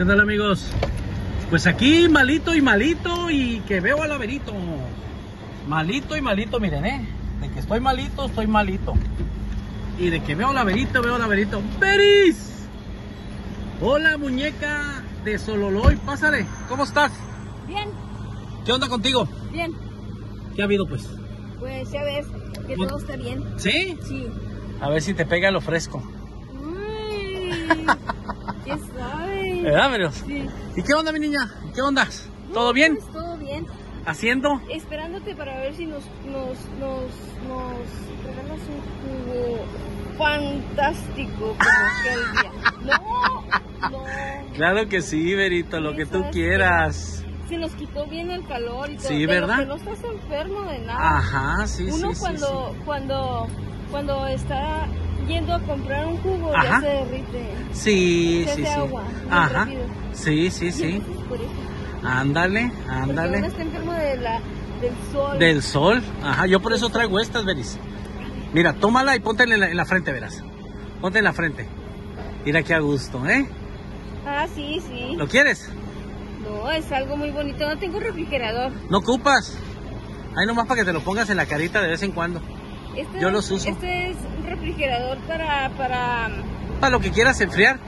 ¿Qué tal amigos? Pues aquí malito y malito y que veo al Averito. Malito y malito, miren, ¿eh? De que estoy malito, estoy malito. Y de que veo al Averito, veo al Averito. ¡Beris! Hola muñeca de Sololoy, pásale. ¿Cómo estás? Bien, ¿Qué onda contigo? bien. ¿Qué ha habido pues? Pues ya ves que todo está bien. ¿Sí? Sí. A ver si te pega lo fresco. Uy, ¿Qué Sí. ¿Y qué onda, mi niña? ¿Qué onda? ¿Todo bien? Pues todo bien. ¿Haciendo? Esperándote para ver si nos, nos, nos, nos regalas un jugo fantástico como aquel día. No, no. Claro que sí, Verito, lo que tú quieras. Se nos quitó bien el calor y todo. Sí, pero ¿verdad? que no estás enfermo de nada. Ajá, sí, Uno sí, sí, cuando, cuando, cuando está yendo a comprar un jugo Ajá. ya se derrite. Sí, Se sí, sí. agua, Ajá. rápido. Sí, sí, sí. Por eso. Ándale, uno ándale. está enfermo de la, del sol. Del sol. Ajá, yo por eso traigo estas, Veris. Mira, tómala y ponte en la, en la frente, verás. Ponte en la frente. Mira qué a gusto, ¿eh? Ah, sí, sí. ¿Lo quieres? No, es algo muy bonito. No tengo refrigerador. No ocupas. Ahí nomás para que te lo pongas en la carita de vez en cuando. Este Yo los uso. Este es un refrigerador para, para... Para lo que quieras enfriar.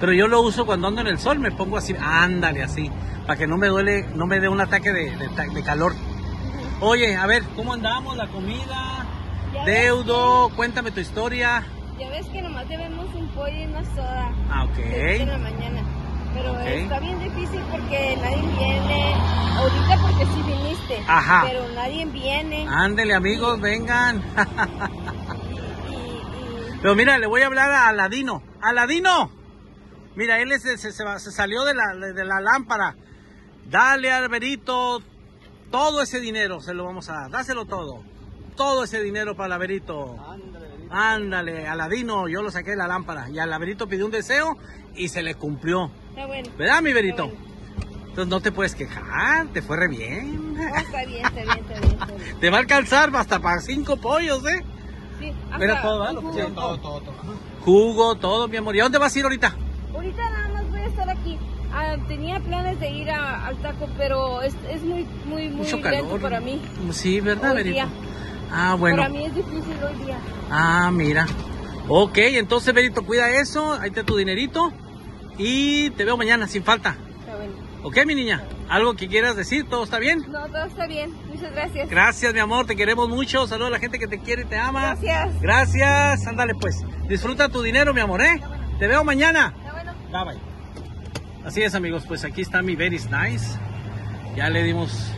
Pero yo lo uso cuando ando en el sol, me pongo así, ándale así, para que no me duele, no me dé un ataque de, de de calor. Oye, a ver, ¿cómo andamos? La comida, deudo, cuéntame tu historia. Ya ves que nomás debemos un pollo y una soda. Ah, de ok. mañana. Pero Ok. está bien difícil porque nadie viene. Ahorita porque sí viniste. Ajá. Pero nadie viene. Ándele amigos, vengan. Y, y- Pero mira, le voy a hablar a Aladino. Aladino. Mira, él se, se- se salió de la, de la lámpara. Dale al Verito todo ese dinero, se lo vamos a dar. Dáselo todo. Todo ese dinero para el Verito. Ándale, Aladino, yo lo saqué de la lámpara. Y al Verito pidió un deseo y se le cumplió. Está bueno. ¿Verdad, mi Verito? Está bueno. Entonces no te puedes quejar, te fue re bien. No, está bien, está bien, está bien. Está bien. Te va a alcanzar hasta para cinco pollos, ¿eh? Sí, Era todo, ¿verdad? jugo. sea, todo, todo, todo. Jugo, todo, mi amor. ¿Y a dónde vas a ir ahorita? Ahorita nada más voy a estar aquí. Ah, tenía planes de ir a- al taco, pero es, es muy, muy, muy Mucho lento calor. para mí. Sí, ¿verdad, día. Ah, bueno. Para mí es difícil hoy día. Ah, mira. Ok, entonces, Verito, cuida eso. Ahí está tu dinerito. Y te veo mañana, sin falta. Está bueno. Ok, mi niña. ¿Algo que quieras decir? ¿Todo está bien? No, todo está bien. Muchas gracias. Gracias, mi amor. Te queremos mucho. Saludos a la gente que te quiere y te ama. Gracias. Gracias. Ándale, pues. Disfruta tu dinero, mi amor, ¿eh? Te veo mañana. Está bueno. Bye, bye. Así es, amigos. Pues aquí está mi Very Nice. Ya le dimos.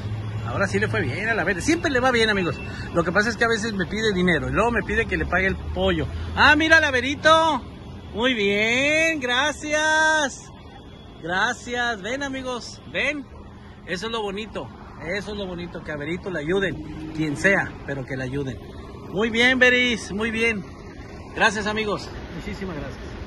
Ahora sí le fue bien a la Very. Siempre le va bien, amigos. Lo que pasa es que a veces me pide dinero y luego me pide que le pague el pollo. Ah, mira, la Verito. Muy bien, gracias. Gracias. Ven, amigos. Ven. Eso es lo bonito. Eso es lo bonito. Que a Verito le ayuden. Quien sea, pero que le ayuden. Muy bien, Veris. Muy bien. Gracias, amigos. Muchísimas gracias.